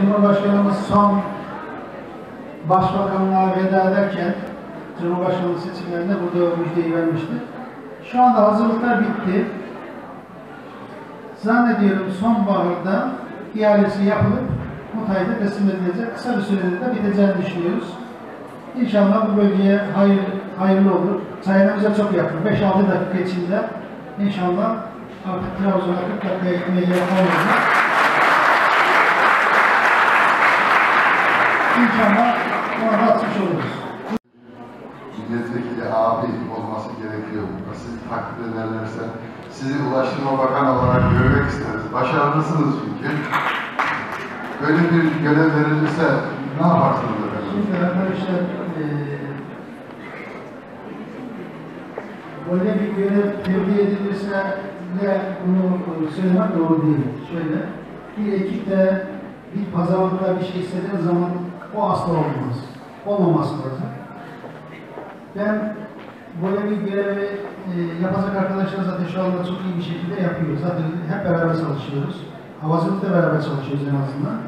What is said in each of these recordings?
Cumhurbaşkanımız son Başbakanlığa veda ederken Cumhurbaşkanlığı seçimlerinde burada müjdeyi vermişti. Şu anda hazırlıklar bitti. Zannediyorum sonbaharda ihalesi yapılıp Mutay'da teslim edilecek. Kısa bir sürede de biteceğini düşünüyoruz. İnşallah bu bölgeye hayır, hayırlı olur. Sayınımıza çok yakın. 5-6 dakika içinde inşallah artık Trabzon'a 40 dakika gitmeye yer İnşallah ona atmış oluruz. milletvekili abi olması gerekiyor. Siz takdir ederlerse sizi Ulaştırma Bakanı olarak görmek isteriz. Başarılısınız çünkü. Böyle bir görev verilirse ne yaparsınız efendim? Şimdi arkadaşlar eee böyle bir görev tebliğ edilirse de bunu söylemek doğru değil. Şöyle, bir ekipte bir pazarlıkta bir şey istediğiniz zaman o asla olmaz. Olmaması lazım. Ben böyle bir görevi e, yapacak arkadaşlar zaten şu anda çok iyi bir şekilde yapıyor. Zaten hep beraber çalışıyoruz. Havacılıkta beraber çalışıyoruz en azından.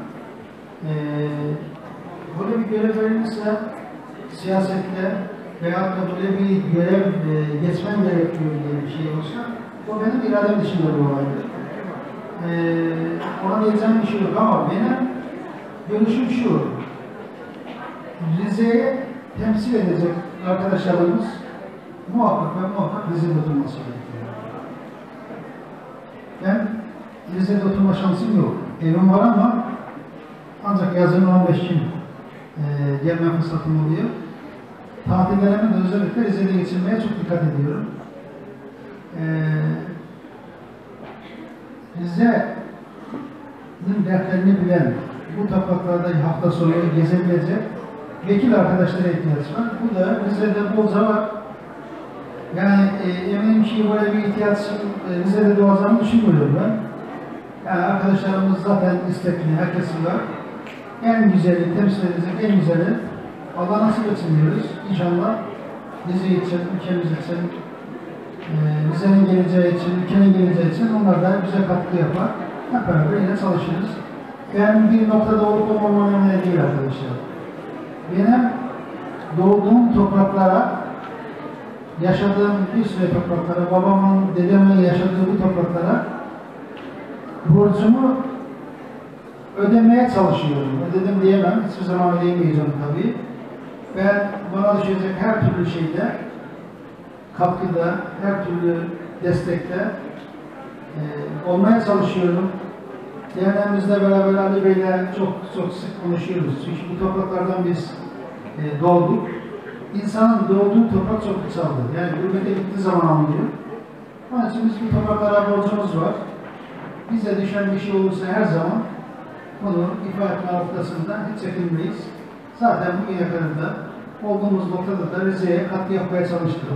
Eee böyle bir görev verilirse siyasette veya da böyle bir görev e, geçmen gerekiyor diye bir şey olsa o benim iradem dışında bir olaydır. E, ona diyeceğim bir şey yok ama benim görüşüm şu. Rize'yi temsil edecek arkadaşlarımız muhakkak ve muhakkak Rize'de oturması gerekiyor. Ben Rize'de oturma şansım yok. Evim var ama ancak yazın 15 gün e, gelme fırsatım oluyor. Tatillerimi de özellikle Rize'de geçirmeye çok dikkat ediyorum. E, Rize'nin dertlerini bilen, bu topraklarda hafta sonu gezebilecek vekil arkadaşlara ihtiyaç var. Bu da Rize'de bolca var. Yani e, eminim ki böyle bir ihtiyaç e, Rize'de doğacağını düşünmüyorum ben. Yani arkadaşlarımız zaten istekli, herkesin var. En güzeli, temsil edecek en güzeli Allah nasip etsin diyoruz. İnşallah Rize için, ülkemiz için, e, Rize'nin geleceği için, ülkenin geleceği için onlar da bize katkı yapar. Hep beraber yine çalışırız. Ben bir noktada olup olmamam önemli değil arkadaşlar. Benim doğduğum topraklara, yaşadığım bir süre topraklara, babamın, dedemin yaşadığı bu topraklara borcumu ödemeye çalışıyorum. Ödedim diyemem, hiçbir zaman ödeyemeyeceğim tabii. Ben bana düşecek her türlü şeyde, katkıda, her türlü destekte e, olmaya çalışıyorum. Değerlerimizle beraber Ali Bey'le çok çok sık konuşuyoruz. Çünkü bu topraklardan biz e, doğduk. İnsanın doğduğu toprak çok kutsaldır. Yani gurbete gittiği zaman anlıyor. Onun için biz bu topraklara borcumuz var. Bize düşen bir şey olursa her zaman bunu ifade etme noktasında hiç çekinmeyiz. Zaten bugüne kadar da olduğumuz noktada da Rize'ye katkı yapmaya çalıştık.